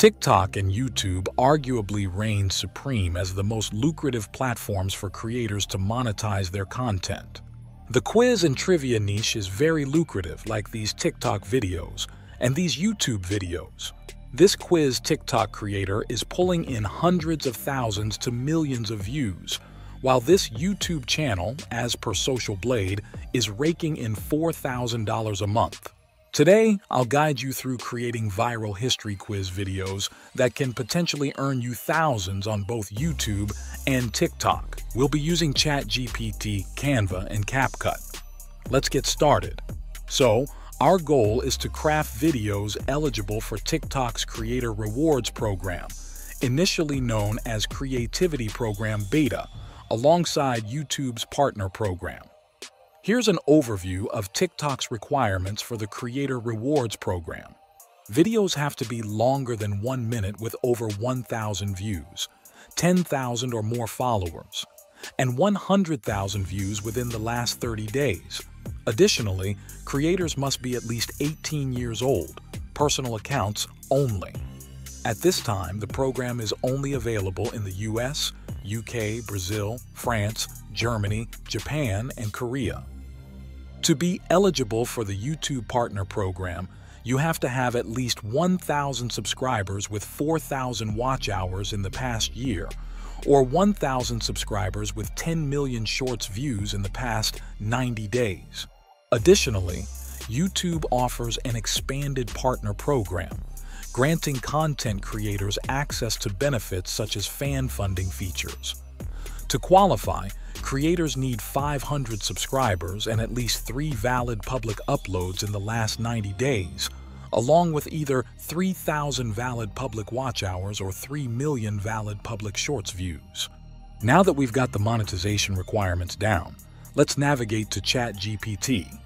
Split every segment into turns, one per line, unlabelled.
TikTok and YouTube arguably reign supreme as the most lucrative platforms for creators to monetize their content. The quiz and trivia niche is very lucrative, like these TikTok videos and these YouTube videos. This quiz TikTok creator is pulling in hundreds of thousands to millions of views, while this YouTube channel, as per Social Blade, is raking in $4,000 a month. Today, I'll guide you through creating viral history quiz videos that can potentially earn you thousands on both YouTube and TikTok. We'll be using ChatGPT, Canva, and CapCut. Let's get started. So, our goal is to craft videos eligible for TikTok's Creator Rewards program, initially known as Creativity Program Beta, alongside YouTube's partner program. Here's an overview of TikTok's requirements for the Creator Rewards program. Videos have to be longer than one minute with over 1,000 views, 10,000 or more followers, and 100,000 views within the last 30 days. Additionally, creators must be at least 18 years old, personal accounts only. At this time, the program is only available in the US, UK, Brazil, France, Germany, Japan, and Korea. To be eligible for the YouTube Partner Program, you have to have at least 1,000 subscribers with 4,000 watch hours in the past year, or 1,000 subscribers with 10 million shorts views in the past 90 days. Additionally, YouTube offers an expanded partner program, granting content creators access to benefits such as fan funding features. To qualify, creators need 500 subscribers and at least three valid public uploads in the last 90 days, along with either 3,000 valid public watch hours or 3 million valid public shorts views. Now that we've got the monetization requirements down, let's navigate to ChatGPT.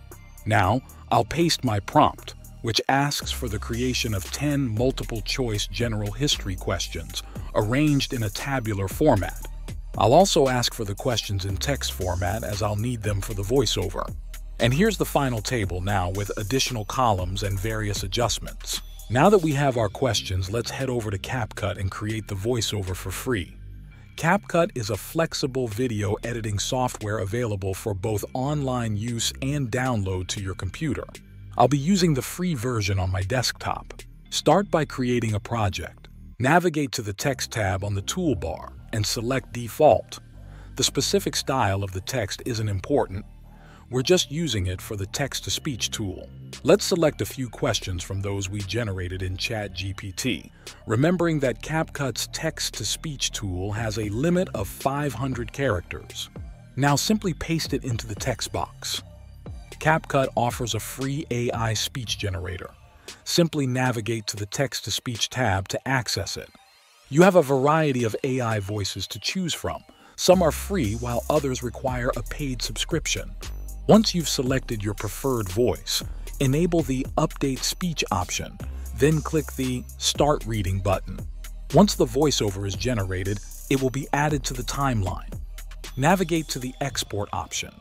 Now, I'll paste my prompt, which asks for the creation of 10 multiple-choice general history questions, arranged in a tabular format. I'll also ask for the questions in text format as I'll need them for the voiceover. And here's the final table now with additional columns and various adjustments. Now that we have our questions, let's head over to CapCut and create the voiceover for free. CapCut is a flexible video editing software available for both online use and download to your computer. I'll be using the free version on my desktop. Start by creating a project. Navigate to the Text tab on the toolbar and select Default. The specific style of the text isn't important. We're just using it for the text-to-speech tool. Let's select a few questions from those we generated in ChatGPT, remembering that CapCut's text-to-speech tool has a limit of 500 characters. Now simply paste it into the text box. CapCut offers a free AI speech generator. Simply navigate to the Text-to-Speech tab to access it. You have a variety of AI voices to choose from. Some are free while others require a paid subscription. Once you've selected your preferred voice, enable the Update Speech option, then click the Start Reading button. Once the voiceover is generated, it will be added to the timeline. Navigate to the Export option.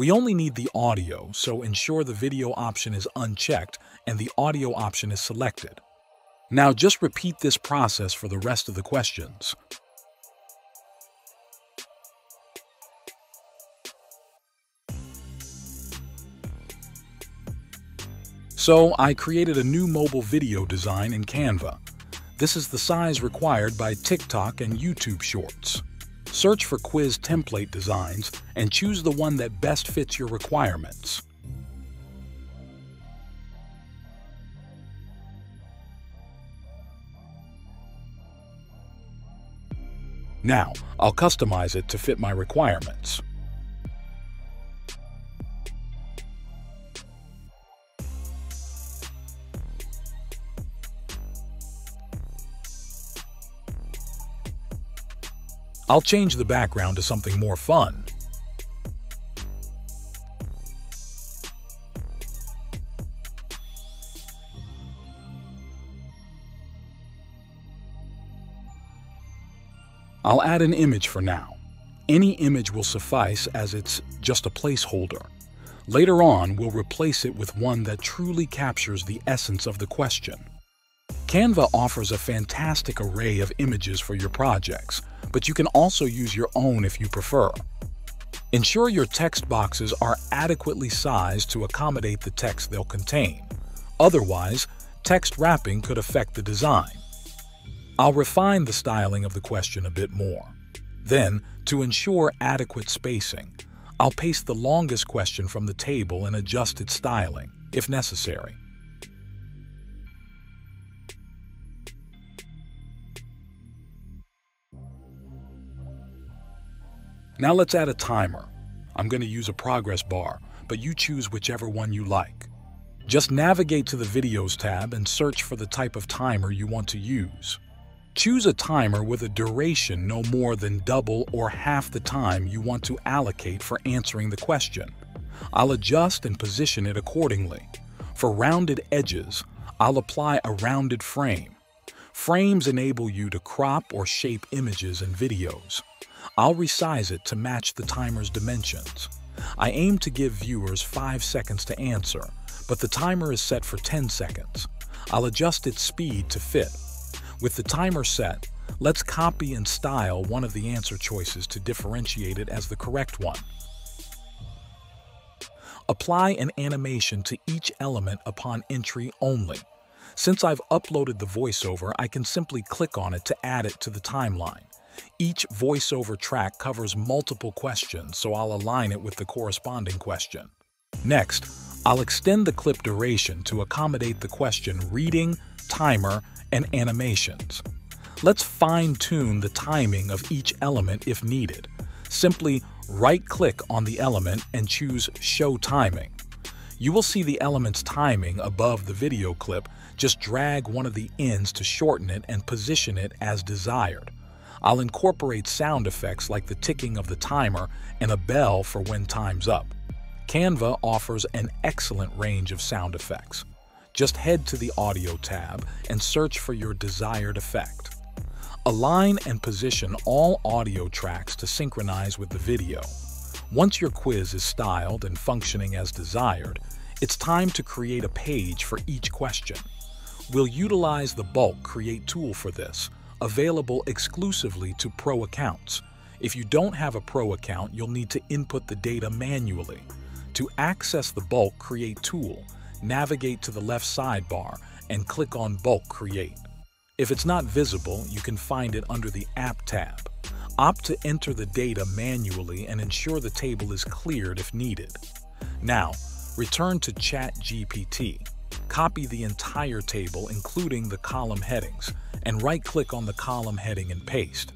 We only need the audio, so ensure the video option is unchecked and the audio option is selected. Now just repeat this process for the rest of the questions. So I created a new mobile video design in Canva. This is the size required by TikTok and YouTube Shorts. Search for quiz template designs and choose the one that best fits your requirements. Now, I'll customize it to fit my requirements. I'll change the background to something more fun. I'll add an image for now. Any image will suffice as it's just a placeholder. Later on, we'll replace it with one that truly captures the essence of the question. Canva offers a fantastic array of images for your projects, but you can also use your own if you prefer. Ensure your text boxes are adequately sized to accommodate the text they'll contain. Otherwise, text wrapping could affect the design. I'll refine the styling of the question a bit more. Then, to ensure adequate spacing, I'll paste the longest question from the table and adjust its styling, if necessary. Now let's add a timer. I'm going to use a progress bar, but you choose whichever one you like. Just navigate to the Videos tab and search for the type of timer you want to use. Choose a timer with a duration no more than double or half the time you want to allocate for answering the question. I'll adjust and position it accordingly. For rounded edges, I'll apply a rounded frame. Frames enable you to crop or shape images and videos. I'll resize it to match the timer's dimensions. I aim to give viewers 5 seconds to answer, but the timer is set for 10 seconds. I'll adjust its speed to fit. With the timer set, let's copy and style one of the answer choices to differentiate it as the correct one. Apply an animation to each element upon entry only. Since I've uploaded the voiceover, I can simply click on it to add it to the timeline. Each voiceover track covers multiple questions, so I'll align it with the corresponding question. Next, I'll extend the clip duration to accommodate the question reading, timer, and animations. Let's fine-tune the timing of each element if needed. Simply right-click on the element and choose Show Timing. You will see the element's timing above the video clip. Just drag one of the ends to shorten it and position it as desired. I'll incorporate sound effects like the ticking of the timer and a bell for when time's up. Canva offers an excellent range of sound effects. Just head to the Audio tab and search for your desired effect. Align and position all audio tracks to synchronize with the video. Once your quiz is styled and functioning as desired, it's time to create a page for each question. We'll utilize the bulk Create tool for this, available exclusively to Pro accounts. If you don't have a Pro account, you'll need to input the data manually. To access the Bulk Create tool, navigate to the left sidebar and click on Bulk Create. If it's not visible, you can find it under the App tab. Opt to enter the data manually and ensure the table is cleared if needed. Now, return to ChatGPT. Copy the entire table, including the column headings, and right-click on the column heading and paste.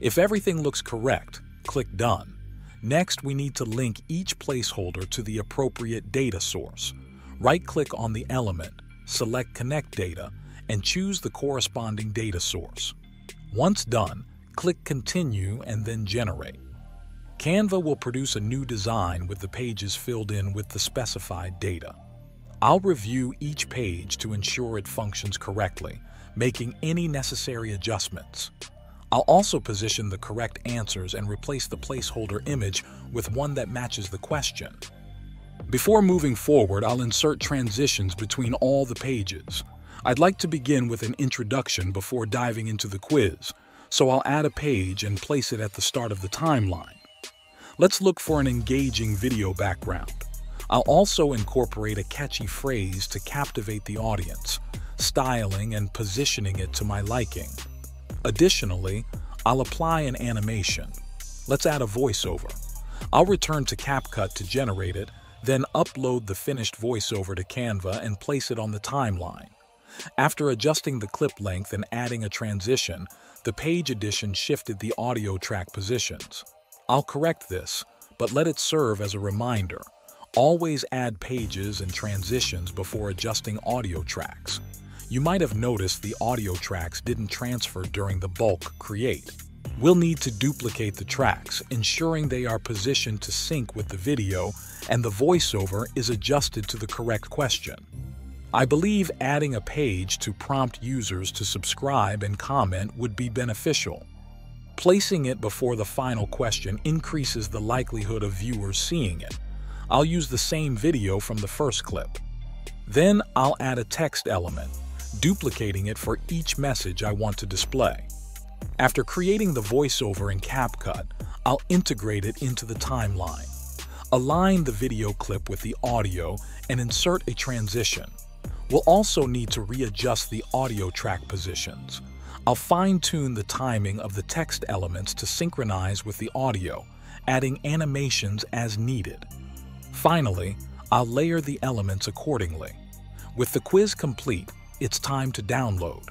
If everything looks correct, click Done. Next, we need to link each placeholder to the appropriate data source. Right-click on the element, select Connect Data, and choose the corresponding data source. Once done, click Continue and then Generate. Canva will produce a new design with the pages filled in with the specified data. I'll review each page to ensure it functions correctly making any necessary adjustments. I'll also position the correct answers and replace the placeholder image with one that matches the question. Before moving forward, I'll insert transitions between all the pages. I'd like to begin with an introduction before diving into the quiz, so I'll add a page and place it at the start of the timeline. Let's look for an engaging video background. I'll also incorporate a catchy phrase to captivate the audience, styling and positioning it to my liking. Additionally, I'll apply an animation. Let's add a voiceover. I'll return to CapCut to generate it, then upload the finished voiceover to Canva and place it on the timeline. After adjusting the clip length and adding a transition, the page addition shifted the audio track positions. I'll correct this, but let it serve as a reminder. Always add pages and transitions before adjusting audio tracks. You might have noticed the audio tracks didn't transfer during the bulk create. We'll need to duplicate the tracks, ensuring they are positioned to sync with the video and the voiceover is adjusted to the correct question. I believe adding a page to prompt users to subscribe and comment would be beneficial. Placing it before the final question increases the likelihood of viewers seeing it. I'll use the same video from the first clip. Then I'll add a text element duplicating it for each message I want to display. After creating the voiceover in CapCut, I'll integrate it into the timeline. Align the video clip with the audio and insert a transition. We'll also need to readjust the audio track positions. I'll fine-tune the timing of the text elements to synchronize with the audio, adding animations as needed. Finally, I'll layer the elements accordingly. With the quiz complete, it's time to download.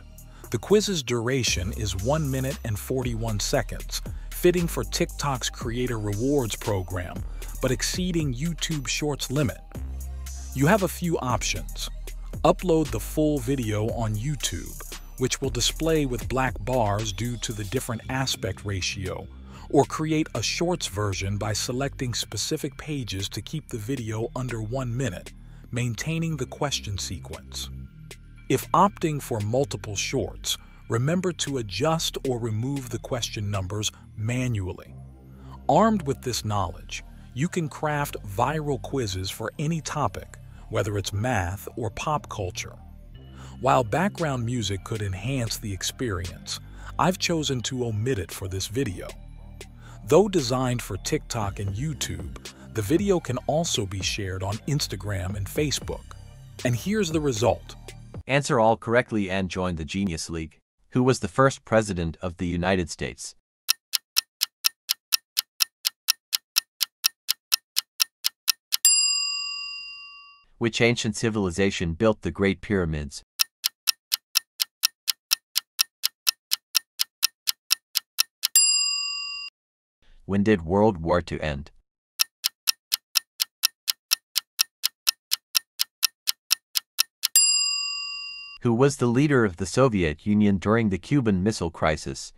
The quiz's duration is 1 minute and 41 seconds, fitting for TikTok's Creator Rewards program, but exceeding YouTube Shorts limit. You have a few options. Upload the full video on YouTube, which will display with black bars due to the different aspect ratio, or create a Shorts version by selecting specific pages to keep the video under one minute, maintaining the question sequence. If opting for multiple shorts, remember to adjust or remove the question numbers manually. Armed with this knowledge, you can craft viral quizzes for any topic, whether it's math or pop culture. While background music could enhance the experience, I've chosen to omit it for this video. Though designed for TikTok and YouTube, the video can also be shared on Instagram and Facebook. And here's the result.
Answer all correctly and join the Genius League. Who was the first president of the United States? Which ancient civilization built the Great Pyramids? When did World War II end? Who was the leader of the Soviet Union during the Cuban Missile Crisis?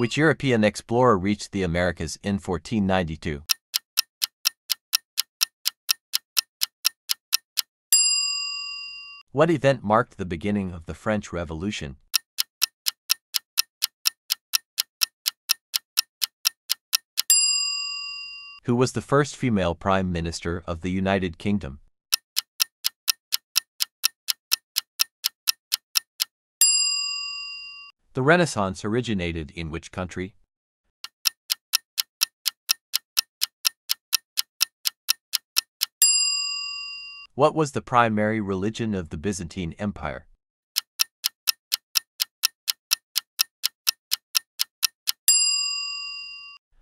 Which European explorer reached the Americas in 1492? What event marked the beginning of the French Revolution? Who was the first female Prime Minister of the United Kingdom? The Renaissance originated in which country? What was the primary religion of the Byzantine Empire?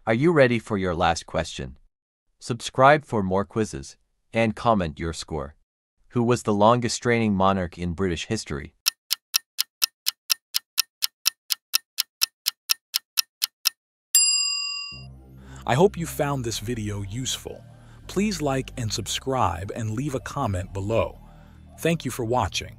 Are you ready for your last question? Subscribe for more quizzes and comment your score. Who was the longest reigning monarch in British history?
I hope you found this video useful. Please like and subscribe and leave a comment below. Thank you for watching.